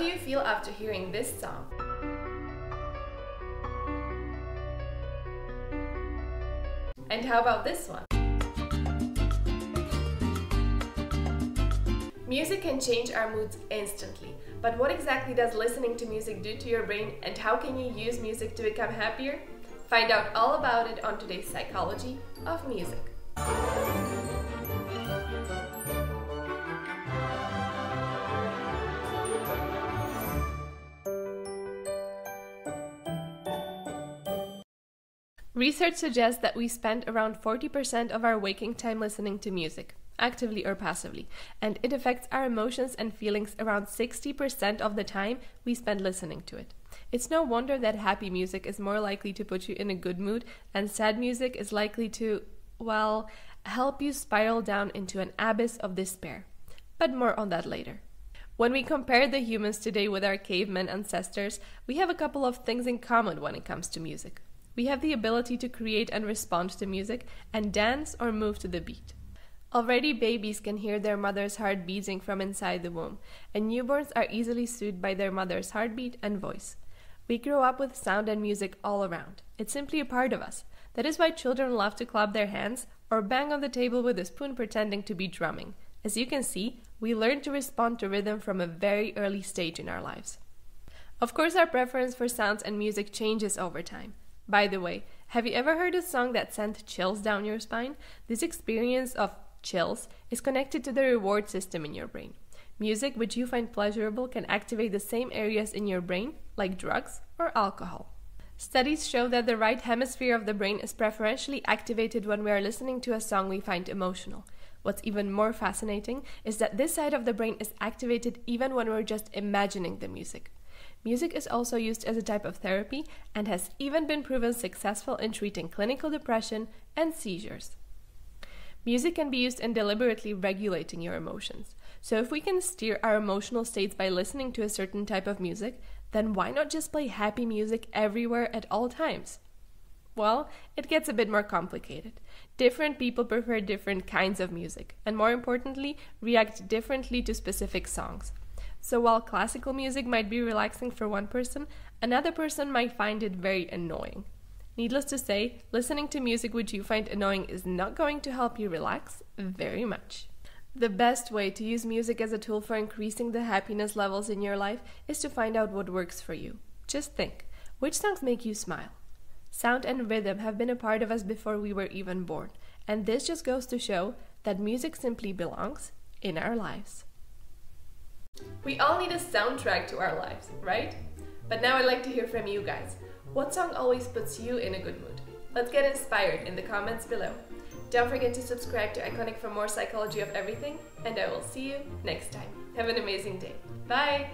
do you feel after hearing this song? And how about this one? Music can change our moods instantly, but what exactly does listening to music do to your brain and how can you use music to become happier? Find out all about it on today's Psychology of Music. Research suggests that we spend around 40% of our waking time listening to music, actively or passively, and it affects our emotions and feelings around 60% of the time we spend listening to it. It's no wonder that happy music is more likely to put you in a good mood, and sad music is likely to, well, help you spiral down into an abyss of despair. But more on that later. When we compare the humans today with our caveman ancestors, we have a couple of things in common when it comes to music. We have the ability to create and respond to music and dance or move to the beat. Already, babies can hear their mother's heart beating from inside the womb, and newborns are easily soothed by their mother's heartbeat and voice. We grow up with sound and music all around. It's simply a part of us. That is why children love to clap their hands or bang on the table with a spoon pretending to be drumming. As you can see, we learn to respond to rhythm from a very early stage in our lives. Of course, our preference for sounds and music changes over time. By the way, have you ever heard a song that sent chills down your spine? This experience of chills is connected to the reward system in your brain. Music which you find pleasurable can activate the same areas in your brain, like drugs or alcohol. Studies show that the right hemisphere of the brain is preferentially activated when we are listening to a song we find emotional. What's even more fascinating is that this side of the brain is activated even when we're just imagining the music. Music is also used as a type of therapy and has even been proven successful in treating clinical depression and seizures. Music can be used in deliberately regulating your emotions. So, if we can steer our emotional states by listening to a certain type of music, then why not just play happy music everywhere at all times? Well, it gets a bit more complicated. Different people prefer different kinds of music, and more importantly, react differently to specific songs. So while classical music might be relaxing for one person, another person might find it very annoying. Needless to say, listening to music which you find annoying is not going to help you relax very much. The best way to use music as a tool for increasing the happiness levels in your life is to find out what works for you. Just think which songs make you smile? Sound and rhythm have been a part of us before we were even born, and this just goes to show that music simply belongs in our lives. We all need a soundtrack to our lives, right? But now I'd like to hear from you guys. What song always puts you in a good mood? Let's get inspired in the comments below. Don't forget to subscribe to ICONIQ for more psychology of everything, and I will see you next time. Have an amazing day. Bye!